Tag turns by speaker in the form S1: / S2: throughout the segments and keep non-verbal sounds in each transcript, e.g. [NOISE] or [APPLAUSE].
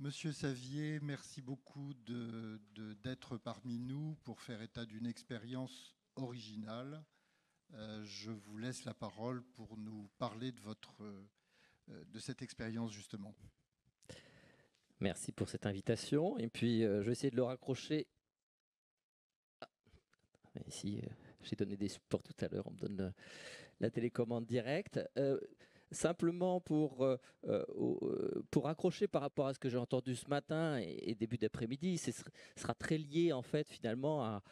S1: Monsieur Savier, merci beaucoup d'être parmi nous pour faire état d'une expérience originale. Euh, je vous laisse la parole pour nous parler de, votre, euh, de cette expérience justement.
S2: Merci pour cette invitation. Et puis, euh, je vais essayer de le raccrocher. Ah, ici, j'ai donné des supports tout à l'heure. On me donne la télécommande directe simplement pour, euh, euh, euh, pour accrocher par rapport à ce que j'ai entendu ce matin et, début d'après-midi, ce sera très lié en fait finalement à,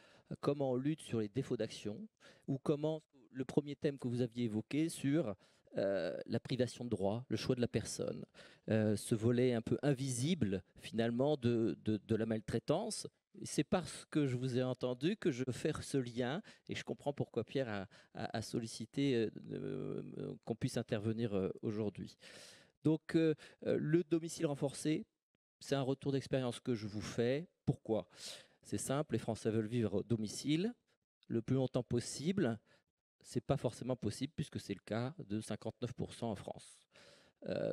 S2: comment on lutte sur les défauts d'action ou comment le premier thème que vous aviez évoqué sur la privation de droit, le choix de la personne, ce volet un peu invisible finalement de, de la maltraitance c'est parce que je vous ai entendu que je veux faire ce lien et je comprends pourquoi Pierre a, sollicité euh, euh, qu'on puisse intervenir euh, aujourd'hui. Donc le domicile renforcé, c'est un retour d'expérience que je vous fais. Pourquoi? C'est simple, les Français veulent vivre au domicile le plus longtemps possible. C'est pas forcément possible puisque c'est le cas de 59% en France.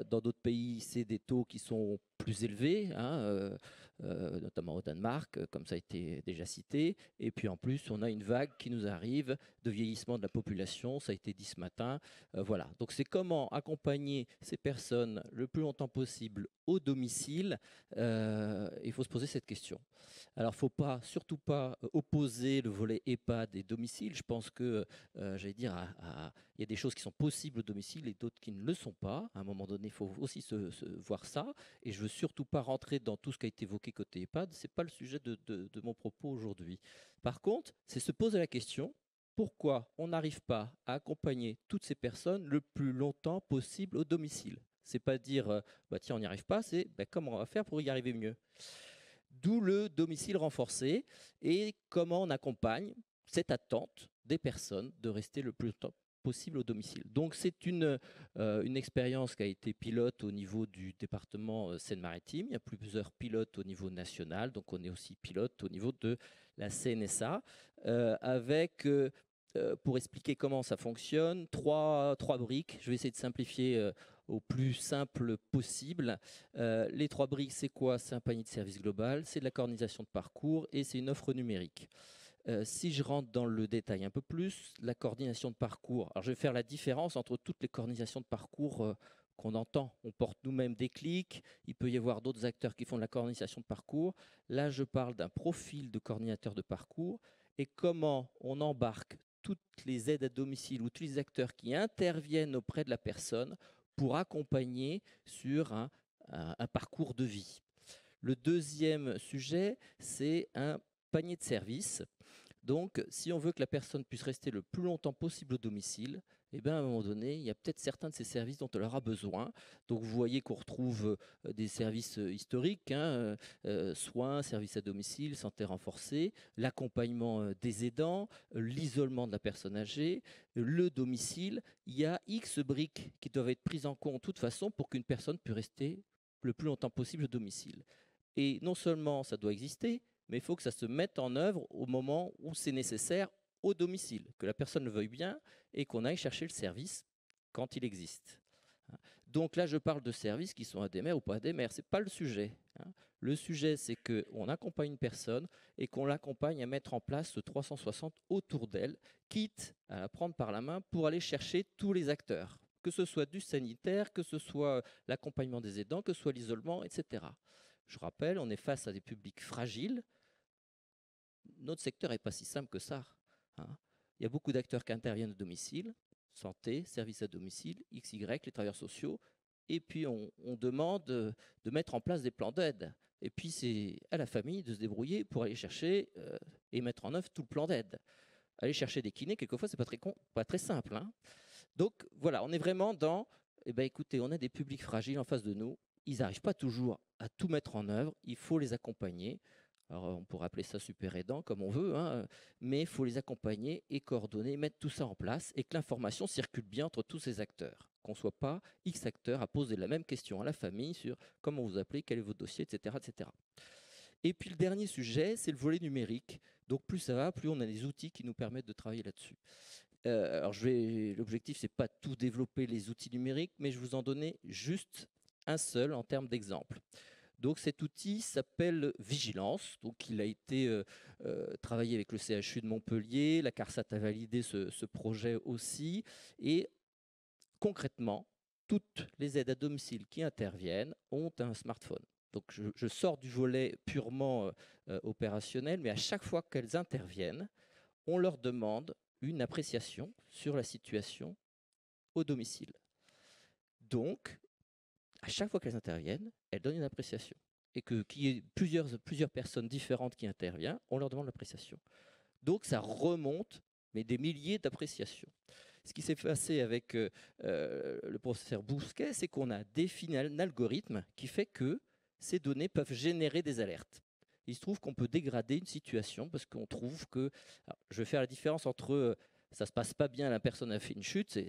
S2: dans d'autres pays, c'est des taux qui sont plus élevés. Hein, euh, notamment au Danemark, euh, comme ça a été déjà cité. Et puis en plus, on a une vague qui nous arrive de vieillissement de la population, ça a été dit ce matin. Euh, voilà, donc c'est comment accompagner ces personnes le plus longtemps possible au domicile? il faut se poser cette question. Alors, il ne faut pas, surtout pas opposer le volet EHPAD et domicile. Je pense que, j'allais dire, il y a des choses qui sont possibles au domicile et d'autres qui ne le sont pas. À un moment donné, il faut aussi se, voir ça. Et je veux surtout pas rentrer dans tout ce qui a été évoqué côté EHPAD, ce n'est pas le sujet de, mon propos aujourd'hui. Par contre, c'est se poser la question, pourquoi on n'arrive pas à accompagner toutes ces personnes le plus longtemps possible au domicile? C'est pas dire, euh, bah tiens, on n'y arrive pas, c'est bah, comment on va faire pour y arriver mieux? D'où le domicile renforcé et comment on accompagne cette attente des personnes de rester le plus possible au domicile. Donc c'est une, euh, une expérience qui a été pilote au niveau du département euh, Seine-Maritime. Il y a plusieurs pilotes au niveau national, donc on est aussi pilote au niveau de la CNSA, euh, avec, pour expliquer comment ça fonctionne, trois, trois briques. Je vais essayer de simplifier au plus simple possible. les trois briques, c'est quoi? C'est un panier de services global, c'est de la coordination de parcours et c'est une offre numérique. Euh, si je rentre dans le détail un peu plus, la coordination de parcours. Alors, je vais faire la différence entre toutes les coordinations de parcours euh, qu'on entend. On porte nous-mêmes des clics. Il peut y avoir d'autres acteurs qui font de la coordination de parcours. Là, je parle d'un profil de coordinateur de parcours et comment on embarque toutes les aides à domicile ou tous les acteurs qui interviennent auprès de la personne pour accompagner sur un parcours de vie. Le deuxième sujet, c'est un panier de services donc, si on veut que la personne puisse rester le plus longtemps possible au domicile, eh bien, à un moment donné, il y a peut-être certains de ces services dont elle aura besoin. Donc, vous voyez qu'on retrouve euh, des services euh, historiques, hein, euh, soins, services à domicile, santé renforcée, l'accompagnement des aidants, l'isolement de la personne âgée, le domicile. Il y a X briques qui doivent être prises en compte de toute façon pour qu'une personne puisse rester le plus longtemps possible au domicile. Et non seulement ça doit exister, mais il faut que ça se mette en œuvre au moment où c'est nécessaire au domicile, que la personne le veuille bien et qu'on aille chercher le service quand il existe. Donc là, je parle de services qui sont ADMR ou pas ADMR, ce n'est pas le sujet. Hein. Le sujet, c'est qu'on accompagne une personne et qu'on l'accompagne à mettre en place ce 360 autour d'elle, quitte à la prendre par la main pour aller chercher tous les acteurs, que ce soit du sanitaire, que ce soit l'accompagnement des aidants, que ce soit l'isolement, etc. Je rappelle, on est face à des publics fragiles. Notre secteur n'est pas si simple que ça. Hein. Il y a beaucoup d'acteurs qui interviennent au domicile, santé, services à domicile, XY, les travailleurs sociaux, et puis on, demande de mettre en place des plans d'aide. Et puis c'est à la famille de se débrouiller pour aller chercher euh, et mettre en œuvre tout le plan d'aide. Aller chercher des kinés, quelquefois, c'est pas très, pas très simple. Hein. Donc voilà, on est vraiment dans, eh ben, écoutez, on a des publics fragiles en face de nous, ils n'arrivent pas toujours à tout mettre en œuvre, il faut les accompagner. Alors, on pourrait appeler ça super aidant comme on veut, hein, mais il faut les accompagner et coordonner, mettre tout ça en place et que l'information circule bien entre tous ces acteurs. Qu'on ne soit pas X acteurs à poser la même question à la famille sur comment vous appelez, quel est votre dossier, etc. etc. Et puis le dernier sujet, c'est le volet numérique. Donc plus ça va, plus on a des outils qui nous permettent de travailler là-dessus. Euh, alors l'objectif, c'est pas tout développer les outils numériques, mais je vous en donner juste un seul en termes d'exemple. Donc cet outil s'appelle Vigilance. Donc il a été euh, euh, travaillé avec le CHU de Montpellier, la CARSAT a validé ce, projet aussi. Et concrètement, toutes les aides à domicile qui interviennent ont un smartphone. Donc je, sors du volet purement euh, opérationnel, mais à chaque fois qu'elles interviennent, on leur demande une appréciation sur la situation au domicile. Donc, à chaque fois qu'elles interviennent, elles donnent une appréciation. Et que qu'il y ait plusieurs, personnes différentes qui interviennent, on leur demande l'appréciation. Donc ça remonte, mais des milliers d'appréciations. Ce qui s'est passé avec euh, euh, le professeur Bousquet, c'est qu'on a défini un algorithme qui fait que ces données peuvent générer des alertes. Il se trouve qu'on peut dégrader une situation parce qu'on trouve que... je vais faire la différence entre euh, ça se passe pas bien, la personne a fait une chute,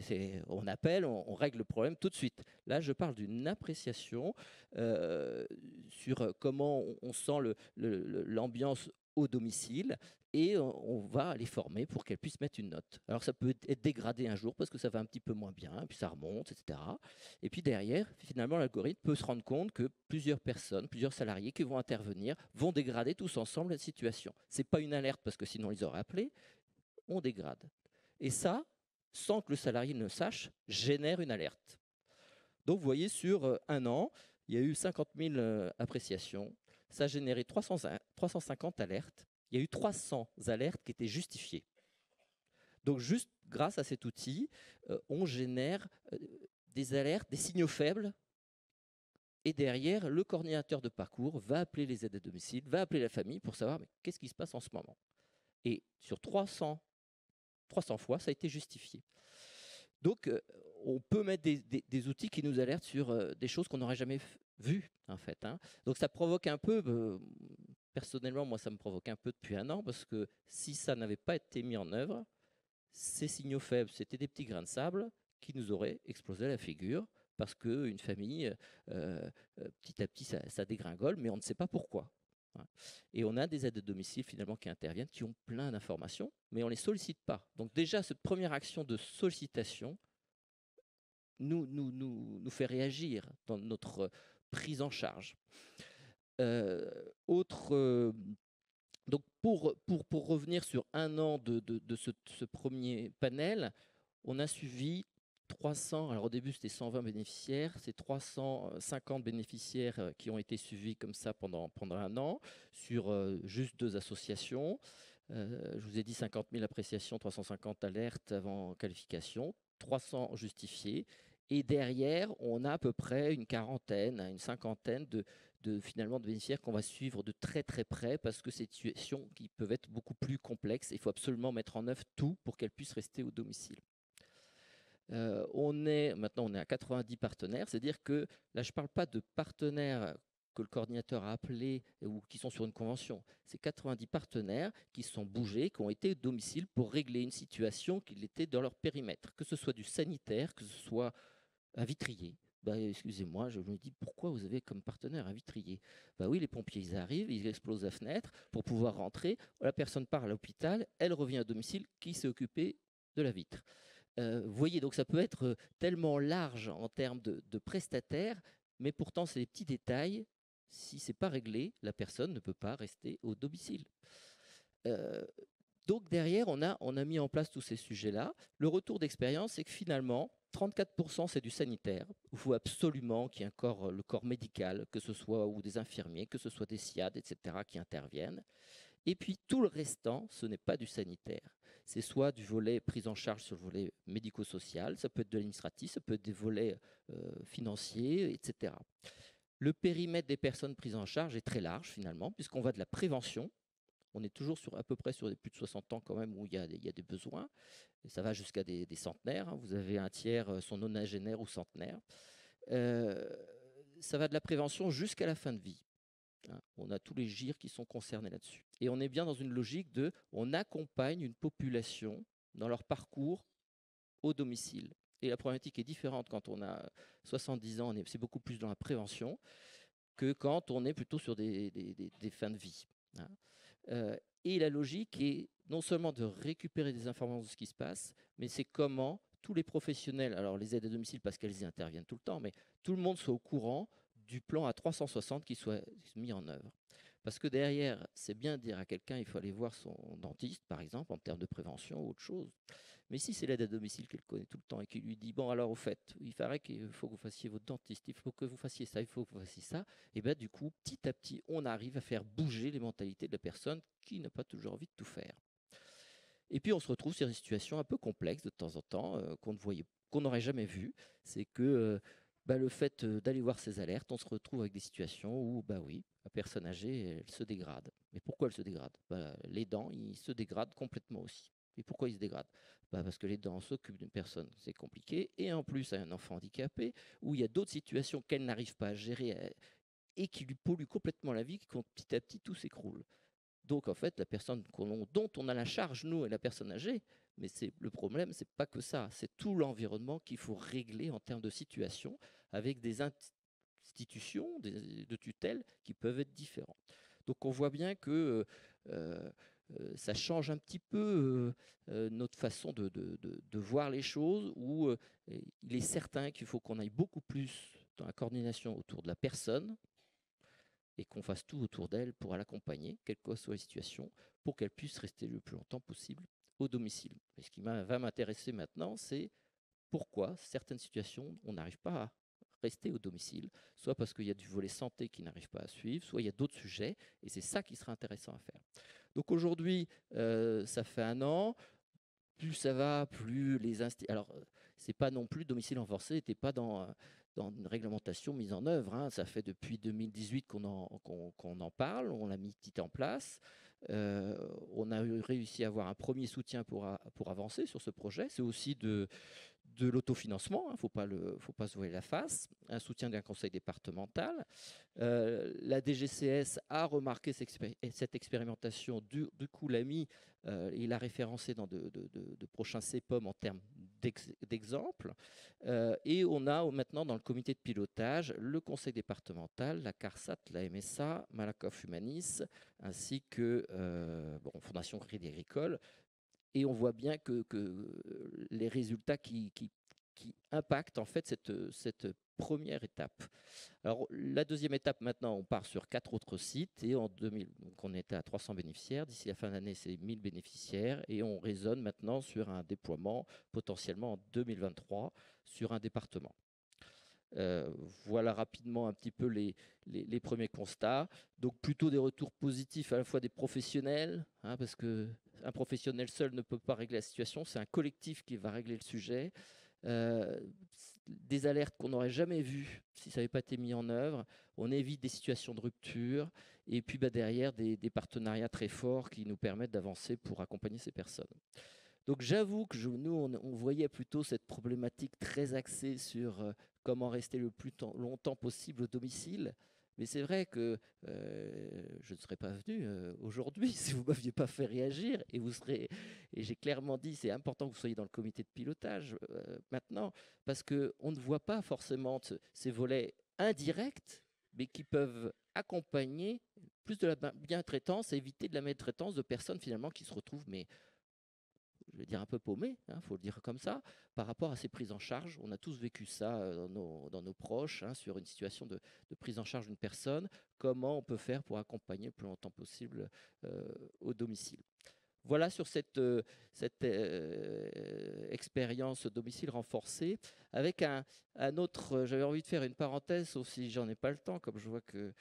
S2: on appelle, on, règle le problème tout de suite. Là, je parle d'une appréciation euh, sur comment on, sent l'ambiance au domicile et on, va les former pour qu'elles puissent mettre une note. Alors ça peut être dégradé un jour parce que ça va un petit peu moins bien, puis ça remonte, etc. Et puis derrière, finalement, l'algorithme peut se rendre compte que plusieurs personnes, plusieurs salariés qui vont intervenir vont dégrader tous ensemble la situation. C'est pas une alerte parce que sinon ils auraient appelé, on dégrade. Et ça, sans que le salarié ne sache, génère une alerte. Donc vous voyez, sur euh, un an, il y a eu 50 000 euh, appréciations, ça a généré 350 alertes, il y a eu 300 alertes qui étaient justifiées. Donc juste grâce à cet outil, euh, on génère des alertes, des signaux faibles, et derrière, le coordinateur de parcours va appeler les aides à domicile, va appeler la famille pour savoir qu'est-ce qui se passe en ce moment? Et sur 300 300 fois, ça a été justifié. Donc, euh, on peut mettre des, outils qui nous alertent sur euh, des choses qu'on n'aurait jamais vues, en fait. Hein. Donc, ça provoque un peu, euh, personnellement, moi, ça me provoque un peu depuis un an, parce que si ça n'avait pas été mis en œuvre, ces signaux faibles, c'était des petits grains de sable qui nous auraient explosé la figure, parce qu'une famille, petit à petit, ça dégringole, mais on ne sait pas pourquoi. Et on a des aides de domicile finalement qui interviennent, qui ont plein d'informations, mais on ne les sollicite pas. Donc déjà, cette première action de sollicitation nous, fait réagir dans notre prise en charge. Euh, autre, euh, donc pour, revenir sur un an de, ce, premier panel, on a suivi 300, alors au début c'était 120 bénéficiaires, c'est 350 bénéficiaires euh, qui ont été suivis comme ça pendant, pendant un an sur euh, juste deux associations. Euh, je vous ai dit 50 000 appréciations, 350 alertes avant qualification, 300 justifiés. Et derrière, on a à peu près une quarantaine, une cinquantaine de, finalement de bénéficiaires qu'on va suivre de très très près parce que ces situations qui peuvent être beaucoup plus complexes. Il faut absolument mettre en œuvre tout pour qu'elles puissent rester au domicile. Euh, on est maintenant on est à 90 partenaires, c'est-à-dire que là je ne parle pas de partenaires que le coordinateur a appelés ou qui sont sur une convention. C'est 90 partenaires qui sont bougés, qui ont été au domicile pour régler une situation qui était dans leur périmètre, que ce soit du sanitaire, que ce soit un vitrier. Bah, excusez-moi, je me dis pourquoi vous avez comme partenaire un vitrier? Bah oui, les pompiers ils arrivent, ils explosent la fenêtre pour pouvoir rentrer. La personne part à l'hôpital, elle revient à domicile. Qui s'est occupé de la vitre euh, vous voyez, donc ça peut être euh, tellement large en termes de, prestataires, mais pourtant c'est des petits détails. Si c'est pas réglé, la personne ne peut pas rester au domicile. Euh, donc derrière, on a, on a mis en place tous ces sujets-là. Le retour d'expérience, c'est que finalement, 34% c'est du sanitaire. Il faut absolument qu'il y ait un corps, le corps médical, que ce soit ou des infirmiers, que ce soit des SIAD, etc., qui interviennent. Et puis tout le restant, ce n'est pas du sanitaire c'est soit du volet prise en charge sur le volet médico-social, ça peut être de l'administratif, ça peut être des volets euh, financiers, etc. Le périmètre des personnes prises en charge est très large finalement, puisqu'on va de la prévention. On est toujours à peu près sur des plus de 60 ans quand même où il y a, des besoins. Ça va jusqu'à des, centenaires. Hein. Vous avez un tiers euh, sont nonagénaires ou centenaires. Euh, ça va de la prévention jusqu'à la fin de vie. Hein, on a tous les GIR qui sont concernés là-dessus. Et on est bien dans une logique de, on accompagne une population dans leur parcours au domicile. Et la problématique est différente quand on a 70 ans, c'est beaucoup plus dans la prévention que quand on est plutôt sur des, fins de vie. Hein. Euh, et la logique est non seulement de récupérer des informations de ce qui se passe, mais c'est comment tous les professionnels, alors les aides à domicile parce qu'elles y interviennent tout le temps, mais tout le monde soit au courant du plan à 360 qui soit mis en œuvre. Parce que derrière, c'est bien dire à quelqu'un, il faut aller voir son dentiste, par exemple, en termes de prévention ou autre chose. Mais si c'est l'aide à domicile qu'elle connaît tout le temps et qui lui dit, bon, alors au fait, il faudrait qu'il faut que vous fassiez votre dentiste, il faut que vous fassiez ça, il faut que vous fassiez ça, et bien du coup, petit à petit, on arrive à faire bouger les mentalités de la personne qui n'a pas toujours envie de tout faire. Et puis on se retrouve sur une situation un peu complexe de temps en temps euh, qu'on ne voyait, qu'on n'aurait jamais vu. C'est que euh, bah, le fait euh, d'aller voir ces alertes, on se retrouve avec des situations où, bah oui, la personne âgée, elle se dégrade. Mais pourquoi elle se dégrade? Bah, Les dents, ils se dégradent complètement aussi. Et pourquoi ils se dégradent? Bah, Parce que les dents s'occupent d'une personne, c'est compliqué. Et en plus, un enfant handicapé, où il y a d'autres situations qu'elle n'arrive pas à gérer et qui lui polluent complètement la vie, qui petit à petit tout s'écroule. Donc en fait, la personne dont on a la charge, nous, est la personne âgée. Mais c'est le problème, c'est pas que ça, c'est tout l'environnement qu'il faut régler en termes de situation, avec des institutions de tutelle qui peuvent être différents. Donc on voit bien que euh, euh, ça change un petit peu euh, notre façon de, voir les choses, où il est certain qu'il faut qu'on aille beaucoup plus dans la coordination autour de la personne, et qu'on fasse tout autour d'elle pour l'accompagner, quelle que soit la situation, pour qu'elle puisse rester le plus longtemps possible au domicile. Ce qui va m'intéresser maintenant, c'est pourquoi certaines situations, on n'arrive pas rester au domicile, soit parce qu'il y a du volet santé qui n'arrive pas à suivre, soit il y a d'autres sujets, et c'est ça qui sera intéressant à faire. Donc aujourd'hui, euh, ça fait un an, plus ça va, plus les instituts... Alors, c'est pas non plus domicile renforcé, n'était pas dans dans une réglementation mise en œuvre. Hein. Ça fait depuis 2018 qu'on en, en, parle, on l'a mis petit en place. Euh, on a réussi à avoir un premier soutien pour, pour avancer sur ce projet. C'est aussi de, de l'autofinancement, il hein, faut pas se voir la face, un soutien d'un conseil départemental. Euh, la DGCS a remarqué cette expérimentation, du, coup l'a mis, euh, il a référencé dans de, prochains CEPOM en termes d'exemples. Euh, et on a maintenant dans le comité de pilotage le conseil départemental, la CARSAT, la MSA, Malakoff Humanis, ainsi que bon, Fondation Crédit Agricole, et on voit bien que, les résultats qui, impactent en fait cette, première étape. Alors la deuxième étape maintenant, on part sur quatre autres sites et en 2000, donc on était à 300 bénéficiaires. D'ici la fin d'année, c'est 1000 bénéficiaires et on raisonne maintenant sur un déploiement potentiellement en 2023 sur un département. Euh, voilà rapidement un petit peu les, les, premiers constats. Donc plutôt des retours positifs à la fois des professionnels, hein, parce que un professionnel seul ne peut pas régler la situation, c'est un collectif qui va régler le sujet. Euh, des alertes qu'on n'aurait jamais vues si ça n'avait pas été mis en œuvre. On évite des situations de rupture et puis bah, derrière des, partenariats très forts qui nous permettent d'avancer pour accompagner ces personnes. Donc j'avoue que nous, on, voyait plutôt cette problématique très axée sur euh, comment rester le plus longtemps possible au domicile. Mais c'est vrai que euh, je ne serais pas venu euh, aujourd'hui [LAUGHS] si vous ne m'aviez pas fait réagir. Et. Et j'ai clairement dit, c'est important que vous soyez dans le comité de pilotage maintenant, parce qu'on ne voit pas forcément ces volets indirects, mais qui peuvent accompagner plus de la bien-traitance éviter de la maltraitance de personnes finalement qui se retrouvent mais je vais dire un peu paumé, il hein, faut le dire comme ça, par rapport à ces prises en charge. On a tous vécu ça euh, dans nos, proches, hein, sur une situation de, prise en charge d'une personne. Comment on peut faire pour accompagner le plus longtemps possible euh, au domicile? Voilà sur cette, euh, expérience domicile renforcée, avec un, autre, j'avais envie de faire une parenthèse, sauf si j'en ai pas le temps, comme je vois que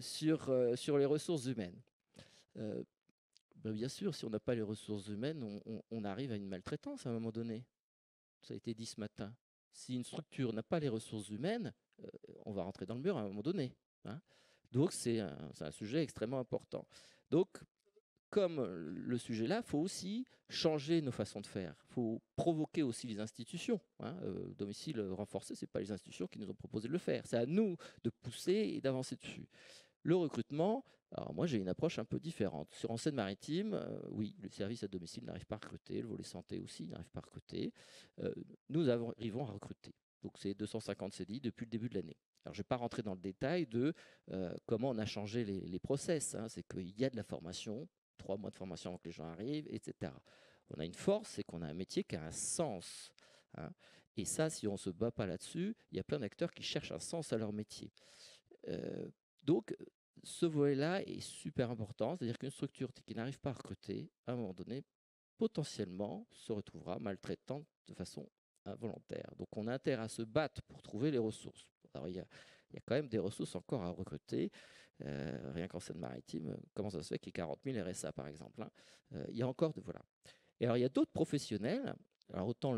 S2: sur, sur les ressources humaines. Ben, bien sûr, si on n'a pas les ressources humaines, on, arrive à une maltraitance à un moment donné. Ça a été dit ce matin. Si une structure n'a pas les ressources humaines, euh, on va rentrer dans le mur à un moment donné. Hein. Donc c'est un, sujet extrêmement important. Donc, comme le sujet là, il faut aussi changer nos façons de faire. Il faut provoquer aussi les institutions. Hein. Euh, domicile renforcé, ce n'est pas les institutions qui nous ont proposé de le faire. C'est à nous de pousser et d'avancer dessus. Le recrutement, alors moi j'ai une approche un peu différente. Sur en maritime euh, oui, le service à domicile n'arrive pas à recruter, le volet santé aussi n'arrive pas à recruter. Euh, nous arrivons à recruter. Donc c'est 250 CDI depuis le début de l'année. Alors je ne vais pas rentrer dans le détail de euh, comment on a changé les, process. Hein. C'est qu'il y a de la formation, trois mois de formation avant que les gens arrivent, etc. On a une force, c'est qu'on a un métier qui a un sens. Hein. Et ça, si on ne se bat pas là-dessus, il y a plein d'acteurs qui cherchent un sens à leur métier. Donc, ce volet-là est super important, c'est-à-dire qu'une structure qui n'arrive pas à recruter, à un moment donné, potentiellement se retrouvera maltraitante de façon involontaire. Donc on a intérêt à se battre pour trouver les ressources. Alors il y a, quand même des ressources encore à recruter. Euh, rien qu'en Seine-Maritime, comment ça se fait qu'il y ait 40 000 RSA par exemple hein euh, Il y a encore de voilà. Et alors il y a d'autres professionnels. Alors autant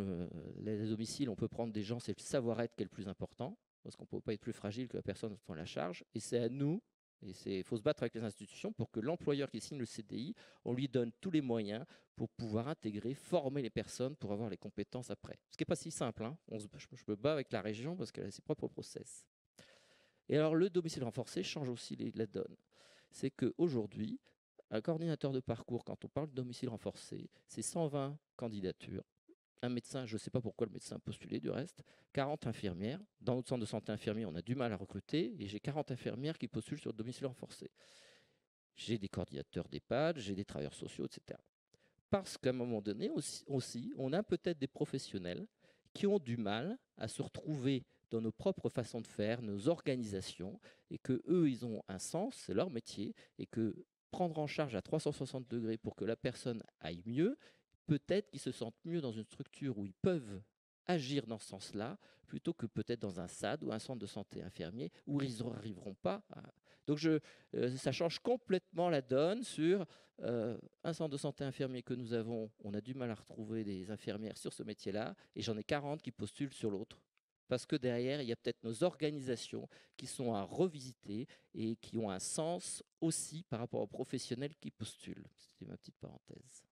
S2: les domiciles, on peut prendre des gens, c'est le savoir-être qui est le plus important, parce qu'on ne peut pas être plus fragile que la personne dont on la charge. Et c'est à nous, et il faut se battre avec les institutions pour que l'employeur qui signe le CDI, on lui donne tous les moyens pour pouvoir intégrer, former les personnes pour avoir les compétences après. Ce qui n'est pas si simple. Hein. On je, me bats avec la région parce qu'elle a ses propres process. Et alors le domicile renforcé change aussi la donne. C'est qu'aujourd'hui, un coordinateur de parcours, quand on parle de domicile renforcé, c'est 120 candidatures un médecin, je ne sais pas pourquoi le médecin a postulé du reste, 40 infirmières. Dans notre centre de santé infirmier, on a du mal à recruter et j'ai 40 infirmières qui postulent sur le domicile renforcé. J'ai des coordinateurs d'EHPAD, j'ai des travailleurs sociaux, etc. Parce qu'à un moment donné aussi, on a peut-être des professionnels qui ont du mal à se retrouver dans nos propres façons de faire, nos organisations, et que eux, ils ont un sens, c'est leur métier, et que prendre en charge à 360 degrés pour que la personne aille mieux, peut-être qu'ils se sentent mieux dans une structure où ils peuvent agir dans ce sens-là, plutôt que peut-être dans un SAD ou un centre de santé infirmier, où ils n'arriveront pas. Donc euh, ça change complètement la donne sur euh, un centre de santé infirmier que nous avons, on a du mal à retrouver des infirmières sur ce métier-là, et j'en ai 40 qui postulent sur l'autre. Parce que derrière, il y a peut-être nos organisations qui sont à revisiter et qui ont un sens aussi par rapport aux professionnels qui postulent. C'était ma petite parenthèse.